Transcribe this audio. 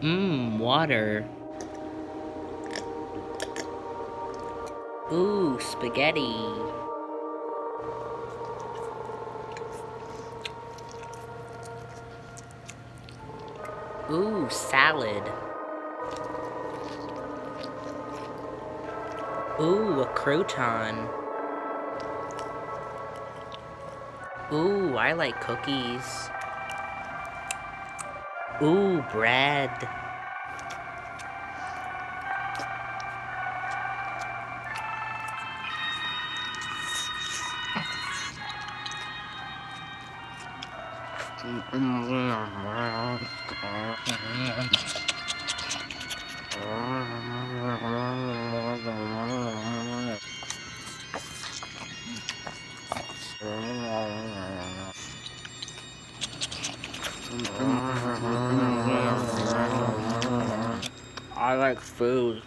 Mmm, water. Ooh, spaghetti. Ooh, salad. Ooh, a crouton. Ooh, I like cookies. Ooh, bread. Mm-hmm. I like food.